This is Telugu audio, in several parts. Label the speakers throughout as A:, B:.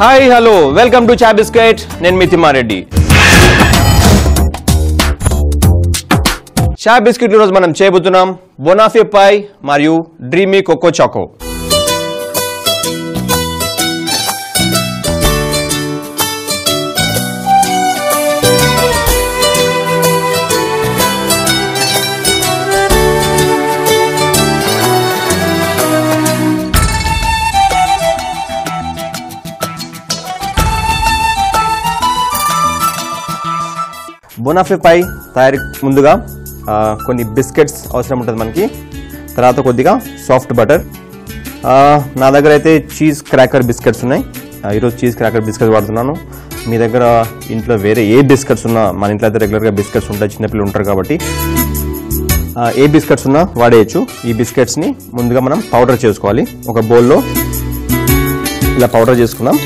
A: Hi hello. Welcome to chai biscuit. నేను మీ తిమ్మారెడ్డి చా బిస్కెట్ ఈరోజు మనం చేయబోతున్నాం. బొనాఫే పై మరియు dreamy cocoa choco. Banoffee pie తయారీ ముందుగా కొన్ని బిస్కెట్స్ అవసరం ఉంటుంది మనకి. తర్వాత కొద్దిగా సాఫ్ట్ బటర్. నా దగ్గర అయితే చీజ్ క్రాకర్ బిస్కెట్స్ ఉన్నాయి. ఆ, ఈరోజు చీజ్ క్రాకర్ బిస్కెట్స్ వాడుతున్నాను. మీ దగ్గర ఇంట్లో వేరే ఏ బిస్కెట్స్ ఉన్నా మన ఇంట్లో అయితే రెగ్యులర్గా బిస్కెట్స్ ఉంటాయి చిన్నపిల్లలు ఉంటారు కాబట్టి. ఏ బిస్కెట్స్ ఉన్నా వాడేయచ్చు. ఈ బిస్కెట్స్ని ముందుగా మనం పౌడర్ చేసుకోవాలి. ఒక బౌల్లో ఇలా పౌడర్ చేసుకున్నాం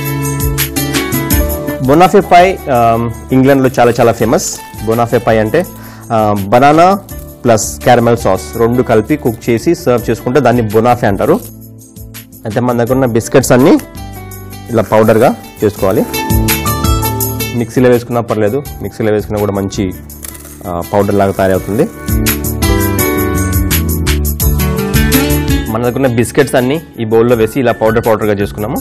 A: బొనాఫే పై um, ఇంగ్లాండ్లో చాలా చాలా ఫేమస్ బొనాఫే పై అంటే బనానా ప్లస్ క్యారమెల్ సాస్ రెండు కలిపి కుక్ చేసి సర్వ్ చేసుకుంటే దాన్ని బొనాఫే అంటారు. అయితే మన దగ్గర ఉన్న బిస్కెట్స్ అన్నీ ఇలా పౌడర్గా చేసుకోవాలి. మిక్సీలో వేసుకున్నా పర్లేదు మిక్సీలో వేసుకున్నా కూడా మంచి uh, పౌడర్ లాగా తయారవుతుంది. మన దగ్గర ఉన్న బిస్కెట్స్ అన్నీ ఈ బౌల్లో వేసి ఇలా పౌడర్ పౌడర్గా చేసుకున్నాము.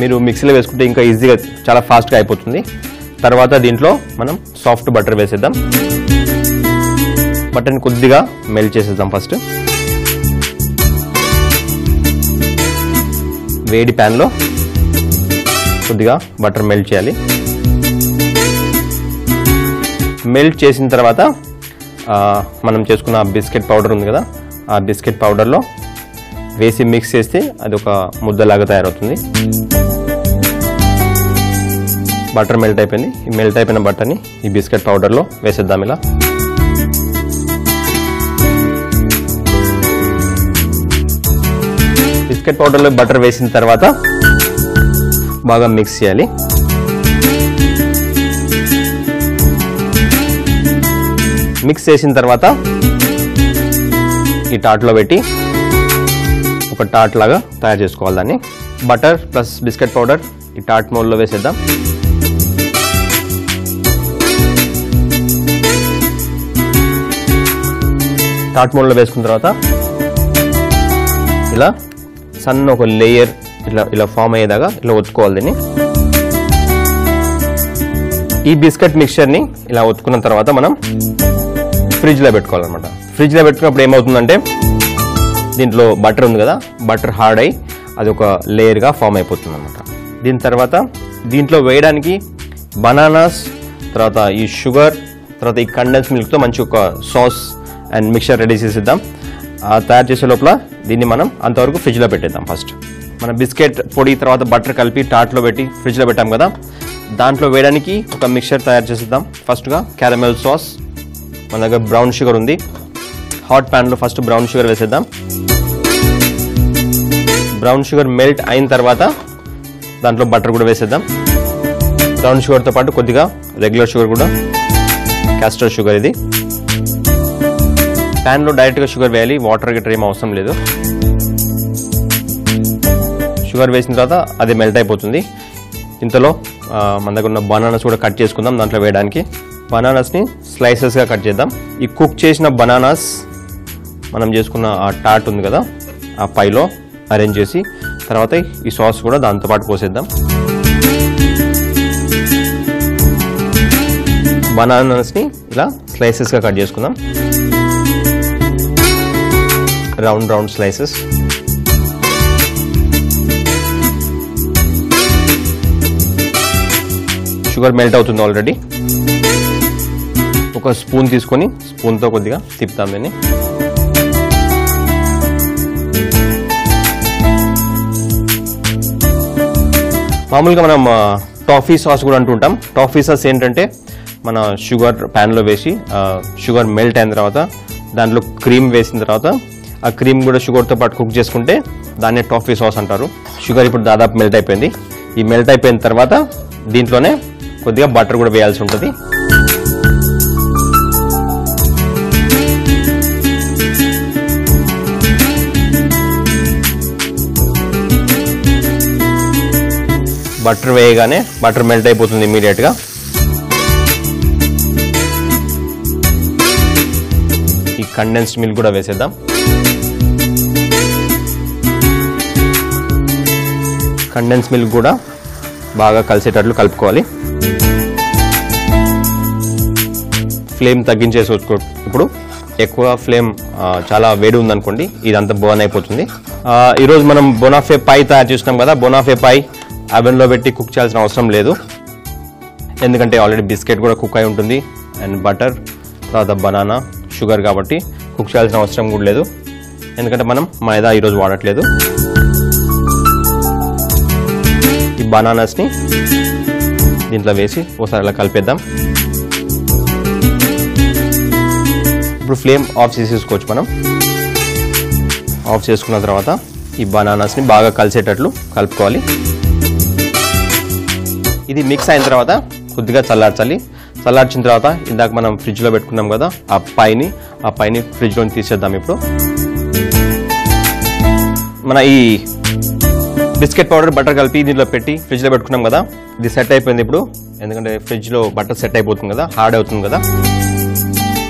A: మీరు మిక్సీలో వేసుకుంటే ఇంకా ఈజీగా చాలా ఫాస్ట్గా అయిపోతుంది. తర్వాత దీంట్లో మనం సాఫ్ట్ బటర్ వేసేద్దాం. బటర్ని కొద్దిగా మెల్ట్ చేసేద్దాం ఫస్ట్ వేడి ప్యాన్లో కొద్దిగా బటర్ మెల్ట్ చేయాలి. మెల్ట్ చేసిన తర్వాత మనం చేసుకున్న బిస్కెట్ పౌడర్ ఉంది కదా ఆ బిస్కెట్ పౌడర్లో వేసి మిక్స్ చేస్తే అది ఒక ముద్దలాగా తయారవుతుంది. బటర్ మెల్ట్ అయిపోయింది. ఈ మెల్ట్ అయిపోయిన బటర్ని ఈ బిస్కెట్ పౌడర్లో వేసేద్దాం ఇలా. బిస్కెట్ పౌడర్లో బటర్ వేసిన తర్వాత బాగా మిక్స్ చేయాలి. మిక్స్ చేసిన తర్వాత ఈ టాట్లో పెట్టి ఒక టాట్ లాగా తయారు చేసుకోవాలి దాన్ని. బటర్ ప్లస్ బిస్కెట్ పౌడర్ ఈ టాట్ మోల్లో వేసేద్దాం. టాట్ మోల్డ్లో వేసుకున్న తర్వాత ఇలా సన్న ఒక లేయర్ ఇట్లా ఇలా ఫామ్ అయ్యేదాకా ఇలా ఒత్తుకోవాలి దీన్ని. ఈ బిస్కెట్ మిక్చర్ని ఇలా ఒత్తుకున్న తర్వాత మనం ఫ్రిడ్జ్లో పెట్టుకోవాలన్నమాట. ఫ్రిడ్జ్లో పెట్టుకున్నప్పుడు ఏమవుతుందంటే దీంట్లో బటర్ ఉంది కదా బటర్ హార్డ్ అయి అది ఒక లేయర్గా ఫామ్ అయిపోతుంది అనమాట దీని తర్వాత దీంట్లో వేయడానికి బనానాస్ తర్వాత ఈ షుగర్ తర్వాత ఈ కండెన్స్ మిల్క్తో మంచి ఒక సాస్ అండ్ మిక్చర్ రెడీ చేసేద్దాం. ఆ తయారు చేసే లోపల దీన్ని మనం అంతవరకు ఫ్రిడ్జ్లో పెట్టేద్దాం ఫస్ట్ మన బిస్కెట్ పొడి తర్వాత బటర్ కలిపి టాట్లో పెట్టి ఫ్రిడ్జ్లో పెట్టాం కదా. దాంట్లో వేయడానికి ఒక మిక్చర్ తయారు చేసేద్దాం. ఫస్ట్గా క్యారమెల్ సాస్ మన దగ్గర బ్రౌన్ షుగర్ ఉంది. హాట్ ప్యాన్లో ఫస్ట్ బ్రౌన్ షుగర్ వేసేద్దాం. బ్రౌన్ షుగర్ మెల్ట్ అయిన తర్వాత దాంట్లో బటర్ కూడా వేసేద్దాం. బ్రౌన్ షుగర్తో పాటు కొద్దిగా రెగ్యులర్ షుగర్ కూడా. క్యాస్టర్ షుగర్ ఇది. ప్యాన్లో డైరెక్ట్గా షుగర్ వేయాలి వాటర్ గిట్టర్ ఏం అవసరం లేదు. షుగర్ వేసిన తర్వాత అది మెల్ట్ అయిపోతుంది. ఇంతలో మన దగ్గర ఉన్న బనానాస్ కూడా కట్ చేసుకుందాం దాంట్లో వేయడానికి. బనానాస్ని స్లైసెస్గా కట్ చేద్దాం. ఈ కుక్ చేసిన బనానాస్ మనం చేసుకున్న ఆ టాట్ ఉంది కదా ఆ పైలో అరేంజ్ చేసి తర్వాత ఈ సాస్ కూడా దాంతోపాటు పోసేద్దాం. బనానాస్ని ఇలా స్లైసెస్గా కట్ చేసుకుందాం. Round round slices. Sugar melt అవుతుంది ఆల్రెడీ. ఒక స్పూన్ తీసుకొని స్పూన్తో కొద్దిగా తిప్పుతాం దీన్ని. మామూలుగా మనం టాఫీ సాస్ కూడా అంటుంటాం. టాఫీ సాస్ ఏంటంటే మన షుగర్ ప్యాన్లో వేసి షుగర్ మెల్ట్ అయిన తర్వాత దాంట్లో క్రీమ్ వేసిన తర్వాత ఆ క్రీమ్ కూడా షుగర్తో పాటు కుక్ చేసుకుంటే దాన్నే టాఫీ సాస్ అంటారు. షుగర్ ఇప్పుడు దాదాపు మెల్ట్ అయిపోయింది. ఈ మెల్ట్ అయిపోయిన తర్వాత దీంట్లోనే కొద్దిగా బటర్ కూడా వేయాల్సి ఉంటుంది. బటర్ వేయగానే బటర్ మెల్ట్ అయిపోతుంది ఇమీడియట్గా ఈ కండెన్స్డ్ మిల్క్ కూడా వేసేద్దాం. కండెన్స్ మిల్క్ కూడా బాగా కలిసేటట్లు కలుపుకోవాలి. ఫ్లేమ్ తగ్గించేసుకోవచ్చు ఇప్పుడు ఎక్కువ ఫ్లేమ్ చాలా వేడి ఉందనుకోండి ఇదంతా బర్న్ అయిపోతుంది. ఈరోజు మనం బొనాఫే పై తయారు చేసినాం కదా బొనాఫే పై అవెన్లో పెట్టి కుక్ చేయాల్సిన అవసరం లేదు. ఎందుకంటే ఆల్రెడీ బిస్కెట్ కూడా కుక్ అయి ఉంటుంది. అండ్ బటర్ తర్వాత బనానా షుగర్ కాబట్టి కుక్ చేయాల్సిన అవసరం కూడా లేదు. ఎందుకంటే మనం మైదా ఈరోజు వాడట్లేదు. బనానాస్ని దీంట్లో వేసి ఒకసారి అలా కలిపేద్దాం. ఇప్పుడు ఫ్లేమ్ ఆఫ్ చేసేసుకోవచ్చు మనం. ఆఫ్ చేసుకున్న తర్వాత ఈ బనానాస్ని బాగా కలిసేటట్లు కలుపుకోవాలి. ఇది మిక్స్ అయిన తర్వాత కొద్దిగా చల్లార్చాలి. చల్లార్చిన తర్వాత ఇందాక మనం ఫ్రిడ్జ్లో పెట్టుకున్నాం కదా ఆ పైని ఆ పైని ఫ్రిడ్జ్లో తీసేద్దాం ఇప్పుడు. మన ఈ బిస్కెట్ పౌడర్ బటర్ కలిపి దీంట్లో పెట్టి ఫ్రిడ్జ్లో పెట్టుకున్నాం కదా. ఇది సెట్ అయిపోయింది ఇప్పుడు. ఎందుకంటే ఫ్రిడ్జ్లో బటర్ సెట్ అయిపోతుంది కదా హార్డ్ అవుతుంది కదా.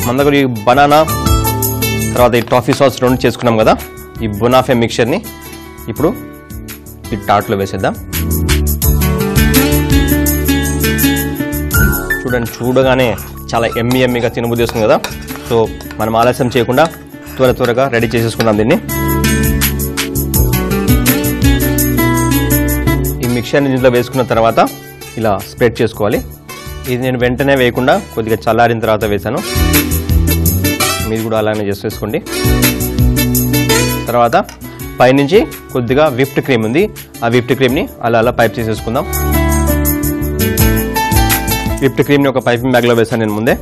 A: మన దగ్గర ఈ బనానా తర్వాత ఈ టాఫీ సాస్ రెండు చేసుకున్నాం కదా. ఈ బునాఫే మిక్చర్ని ఇప్పుడు ఈ టాట్లో వేసేద్దాం. చూడండి చూడగానే చాలా ఎమ్మి ఎమ్మిగా తినబుద్ధి వస్తుంది కదా. సో మనం ఆలస్యం చేయకుండా త్వర త్వరగా రెడీ చేసేసుకున్నాం దీన్ని. మిక్చర్ని దీంట్లో వేసుకున్న తర్వాత ఇలా స్ప్రెడ్ చేసుకోవాలి. ఇది నేను వెంటనే వేయకుండా కొద్దిగా చల్లారిన తర్వాత వేసాను మీరు కూడా అలానే చేసేసుకోండి తర్వాత పైనుంచి కొద్దిగా విప్డ్ క్రీమ్ ఉంది. ఆ విప్డ్ క్రీమ్ని అలా అలా పైప్ చేసేసుకుందాం విప్డ్ క్రీమ్ని ఒక పైపింగ్ బ్యాగ్లో వేసాను నేను ముందే.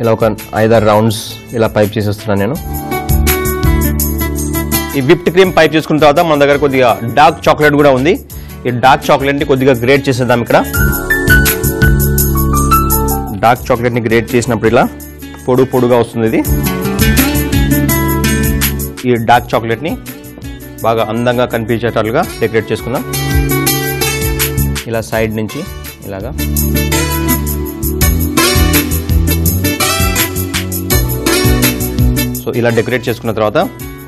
A: ఇలా ఒక ఐదారు రౌండ్స్ ఇలా పైప్ చేసేస్తున్నాను నేను. ఈ విప్డ్ క్రీమ్ పైప్ చేసుకున్న తర్వాత మన దగ్గర కొద్దిగా డార్క్ చాక్లెట్ కూడా ఉంది. ఈ డార్క్ చాక్లెట్ని కొద్దిగా గ్రేట్ చేసేద్దాం ఇక్కడ. డార్క్ చాక్లెట్ని గ్రేట్ చేసినప్పుడు ఇలా పొడు పొడుగా వస్తుంది ఇది. ఈ డార్క్ చాక్లెట్ని బాగా అందంగా కనిపించేటట్లుగా డెకరేట్ చేసుకుందాం. ఇలా సైడ్ నుంచి ఇలాగా. సో ఇలా డెకరేట్ చేసుకున్న తర్వాత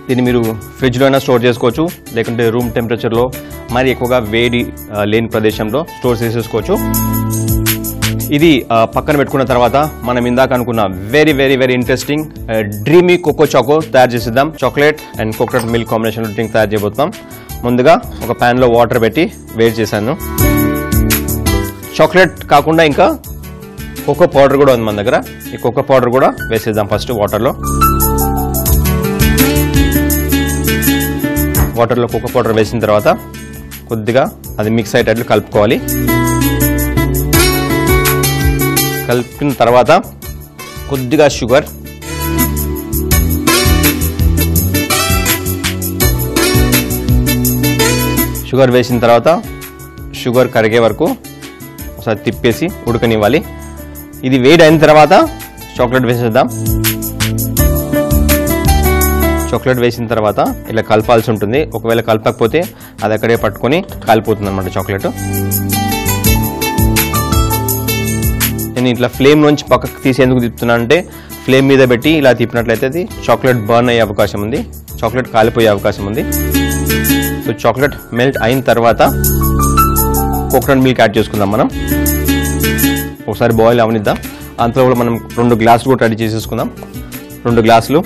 A: దీన్ని మీరు ఫ్రిడ్జ్లో అయినా స్టోర్ చేసుకోవచ్చు లేకుంటే రూమ్ టెంపరేచర్లో మరి ఎక్కువగా వేడి లేని ప్రదేశంలో స్టోర్ చేసేసుకోవచ్చు. ఇది పక్కన పెట్టుకున్న తర్వాత మనం ఇందాక అనుకున్న very very very interesting dreamy cocoa choco తయారు చేసేద్దాం. Chocolate and coconut milk combination drink తయారు చేయబోతున్నాం. ముందుగా ఒక ప్యాన్లో వాటర్ పెట్టి వేడి చేశాను. చాక్లెట్ కాకుండా ఇంకా కోకో పౌడర్ కూడా ఉంది మన దగ్గర. ఈ కోకో పౌడర్ కూడా వేసేద్దాం ఫస్ట్ వాటర్లో వాటర్లో కోకో పౌడర్ వేసిన తర్వాత కొద్దిగా అది మిక్స్ అయ్యేటట్లు కలుపుకోవాలి. కలిపిన తర్వాత కొద్దిగా షుగర్ షుగర్ వేసిన తర్వాత షుగర్ కరిగే వరకు ఒకసారి తిప్పేసి ఉడకనివ్వాలి. ఇది వేడి అయిన తర్వాత చాక్లెట్ వేసేద్దాం. చాక్లెట్ వేసిన తర్వాత ఇలా కలపాల్సి ఉంటుంది. ఒకవేళ కలపకపోతే అది అక్కడే పట్టుకొని కాలిపోతుంది అనమాట చాక్లెట్. నేను ఇట్లా ఫ్లేమ్ నుంచి పక్కకు తీసేందుకు తిప్పుతున్నా అంటే ఫ్లేమ్ మీద పెట్టి ఇలా తిప్పినట్లయితే అది చాక్లెట్ బర్న్ అయ్యే అవకాశం ఉంది. చాక్లెట్ కాలిపోయే అవకాశం ఉంది. సో చాక్లెట్ మెల్ట్ అయిన తర్వాత కోకోనట్ మిల్క్ యాడ్ చేసుకుందాం మనం. ఒకసారి బాయిల్ అవనిద్దాం. అంతలో కూడా మనం రెండు గ్లాసులు కూడా రెడీ చేసేసుకుందాం. రెండు గ్లాసులు.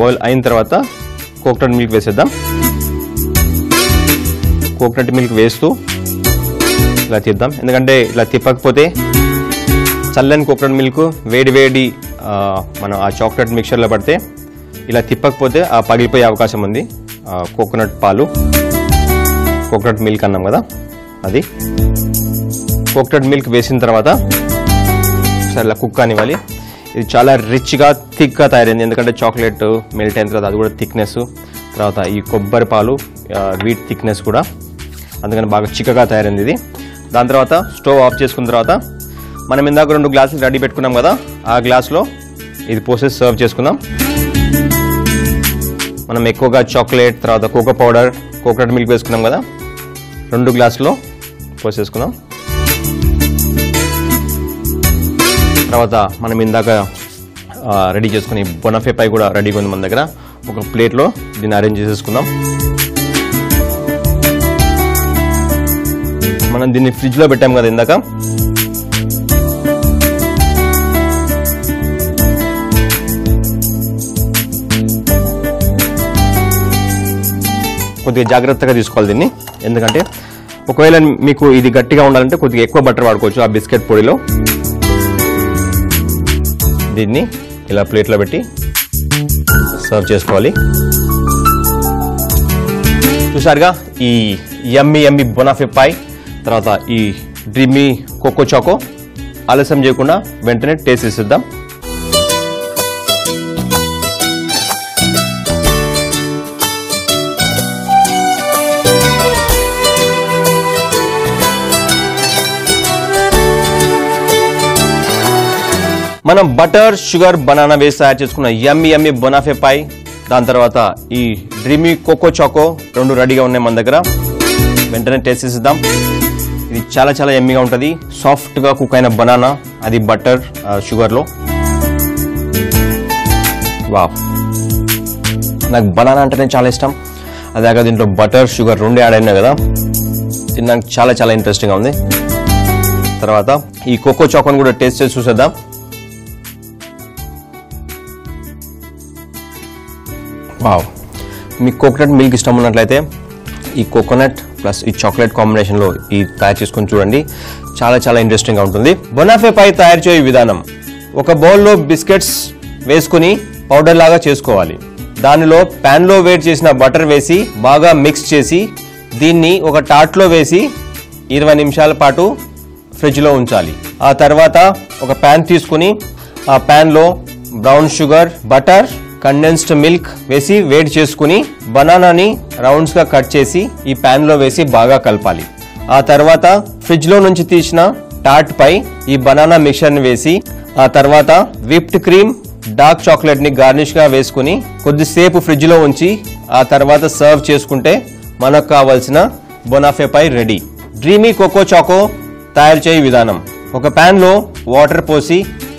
A: బాయిల్ అయిన తర్వాత కోకోనట్ మిల్క్ వేసేద్దాం. కోకోనట్ మిల్క్ వేస్తూ ఇలా తిద్దాం ఎందుకంటే ఇలా తిప్పకపోతే చల్లని కోకోనట్ మిల్క్ వేడి వేడి మనం ఆ చాక్లెట్ మిక్చర్లో పడితే ఇలా తిప్పకపోతే ఆ పగిలిపోయే అవకాశం ఉంది. కోకోనట్ పాలు. కోకోనట్ మిల్క్ అన్నాం కదా అది. కోకోనట్ మిల్క్ వేసిన తర్వాత సరే ఇలా కుక్ అనివ్వాలి ఇది చాలా రిచ్గా థిక్గా తయారైంది. ఎందుకంటే చాక్లెట్ మెల్ట్ అయిన తర్వాత అది కూడా థిక్నెస్ తర్వాత ఈ కొబ్బరి పాలు వీట్ థిక్నెస్ కూడా. అందుకని బాగా చిక్కగా తయారైంది ఇది. దాని తర్వాత స్టవ్ ఆఫ్ చేసుకున్న తర్వాత మనం ఇందాక రెండు గ్లాసులు రెడీ పెట్టుకున్నాం కదా ఆ గ్లాస్లో ఇది పోసేసి సర్వ్ చేసుకుందాం. మనం ఎక్కువగా చాక్లెట్ తర్వాత కోకో పౌడర్ కోకోనట్ మిల్క్ వేసుకున్నాం కదా రెండు గ్లాసులో పోసేసుకుందాం. తర్వాత మనం ఇందాక రెడీ చేసుకుని బొనఫే పై కూడా రెడీగా ఉంది మన దగ్గర. ఒక ప్లేట్లో దీన్ని అరేంజ్ చేసేసుకుందాం. మనం దీన్ని ఫ్రిడ్జ్లో పెట్టాం కదా ఇందాక. కొద్దిగా జాగ్రత్తగా తీసుకోవాలి దీన్ని. ఎందుకంటే ఒకవేళ మీకు ఇది గట్టిగా ఉండాలంటే కొద్దిగా ఎక్కువ బటర్ వాడుకోవచ్చు ఆ బిస్కెట్ పొడిలో. దీన్ని ఇలా ప్లేట్లో పెట్టి సర్వ్ చేసుకోవాలి. చూసారుగా ఈ ఎమ్మి ఎమ్మి బొనాఫే పాయ్ తర్వాత ఈ డ్రిమ్మి కోకో చాకో ఆలస్యం చేయకుండా వెంటనే టేస్ట్ చేసిద్దాం. మనం బటర్ షుగర్ బనానా వేసి తయారు చేసుకున్న ఎమ్మి ఎమ్మి బొనాఫే పై దాని తర్వాత ఈ డ్రీమీ కోకో చాకో రెండు రెడీగా ఉన్నాయి మన దగ్గర. వెంటనే టేస్ట్ చేసిద్దాం. ఇది చాలా చాలా ఎమ్మిగా ఉంటుంది. సాఫ్ట్గా కుక్ అయిన బనానా అది బటర్ షుగర్లో వావ్. నాకు బనానా అంటేనే చాలా ఇష్టం. అదే దీంట్లో బటర్ షుగర్ రెండు యాడ్ అయినా కదా. నాకు చాలా చాలా ఇంట్రెస్టింగ్గా ఉంది. తర్వాత ఈ కోకో చాకోని కూడా టేస్ట్ చేసి చూసేద్దాం. వావ్ మీకు కోకోనట్ మిల్క్ ఇష్టం ఉన్నట్లయితే ఈ కోకోనట్ ప్లస్ ఈ చాక్లెట్ కాంబినేషన్లో ఈ తయారు చేసుకొని చూడండి. చాలా చాలా ఇంట్రెస్టింగ్గా ఉంటుంది. బొనాఫే పై తయారు చేయే విధానం. ఒక బౌల్లో బిస్కెట్స్ వేసుకుని పౌడర్ లాగా చేసుకోవాలి. దానిలో ప్యాన్లో వేడి చేసిన బటర్ వేసి బాగా మిక్స్ చేసి దీన్ని ఒక టాట్లో వేసి ఇరవై నిమిషాల పాటు ఫ్రిడ్జ్లో ఉంచాలి. ఆ తర్వాత ఒక ప్యాన్ తీసుకుని ఆ ప్యాన్లో brown sugar butter condensed milk వేసి వేడి చేసుకుని బనానాని రౌండ్స్గా కట్ చేసి ఈ ప్యాన్లో వేసి బాగా కలపాలి. ఆ తర్వాత ఫ్రిడ్జ్లో నుంచి తీసిన టాట్ పై ఈ బనానా మిక్చర్ని వేసి ఆ తర్వాత విప్డ్ క్రీమ్ డార్క్ చాక్లెట్ని గార్నిష్గా వేసుకుని కొద్దిసేపు ఫ్రిడ్జ్లో ఉంచి ఆ తర్వాత సర్వ్ చేసుకుంటే మనకు కావలసిన banoffee pie ready dreamy cocoa choco తయారు చేయ విధానం. ఒక ప్యాన్లో వాటర్ పోసి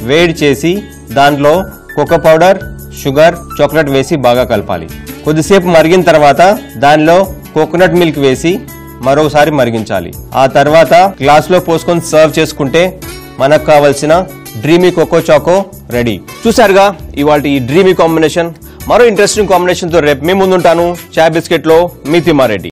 A: వేడి చేసి దాంట్లో కోకో పౌడర్ షుగర్ చాక్లెట్ వేసి బాగా కలపాలి. కొద్దిసేపు మరిగిన తర్వాత దానిలో కోకోనట్ మిల్క్ వేసి మరోసారి మరిగించాలి. ఆ తర్వాత గ్లాస్లో పోసుకొని సర్వ్ చేసుకుంటే మనకు కావలసిన డ్రీమీ కోకో చాకో రెడీ. చూసారుగా ఇవాళ ఈ డ్రీమీ కాంబినేషన్. మరో ఇంట్రెస్టింగ్ కాంబినేషన్తో రేపు మీ ముందుంటాను. చాయ్ బిస్కెట్లో మీ తిమ్మారెడ్డి.